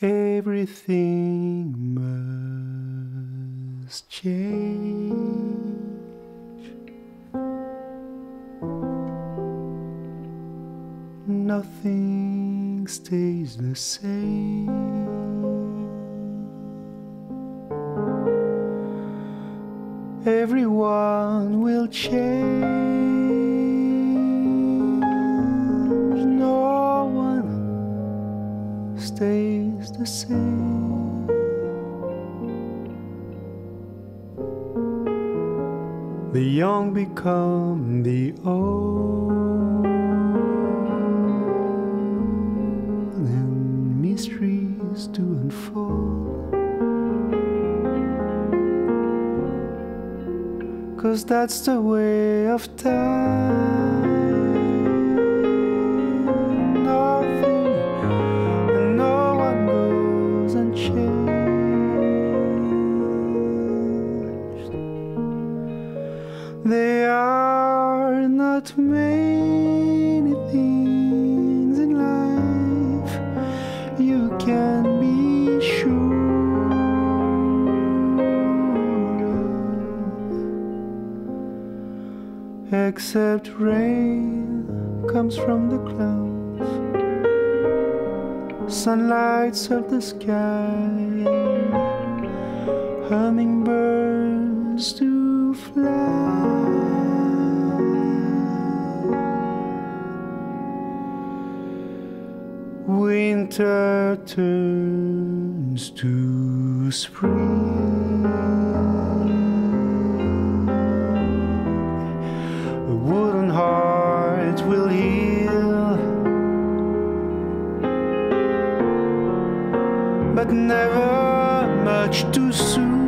everything must change. Nothing stays the same. Everyone will change. No one stays the same. The young become the old, and mysteries to unfold. Cause that's the way of time. Not many things in life you can be sure. Except rain comes from the clouds, sunlights of the sky, hummingbirds to fly. Winter turns to spring. A wooden heart will heal, but never much too soon.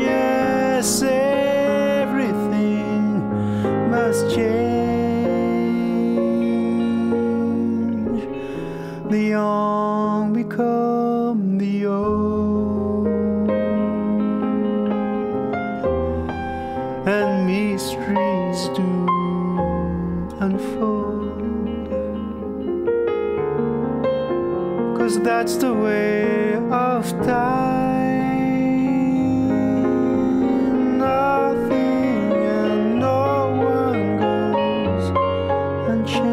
Yes, everything must change. Cause that's the way of time. Nothing and no one goes unchanged.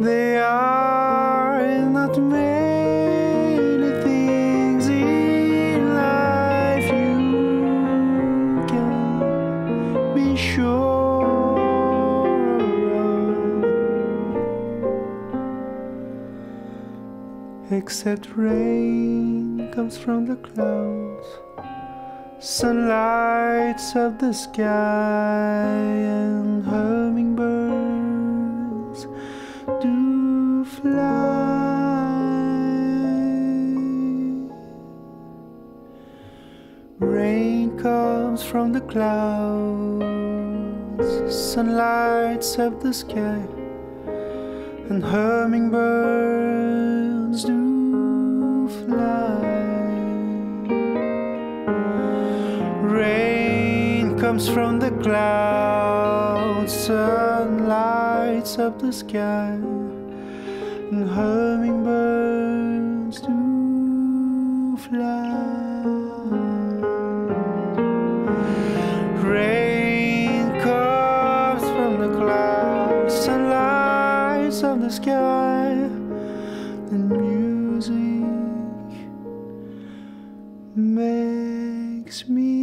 There are not many Except rain comes from the clouds, sunlights of the sky, and hummingbirds do fly. Rain comes from the clouds, sunlights of the sky, and hummingbirds do fly. Rain comes from the clouds, sunlights up the sky, and hummingbirds do fly. Makes me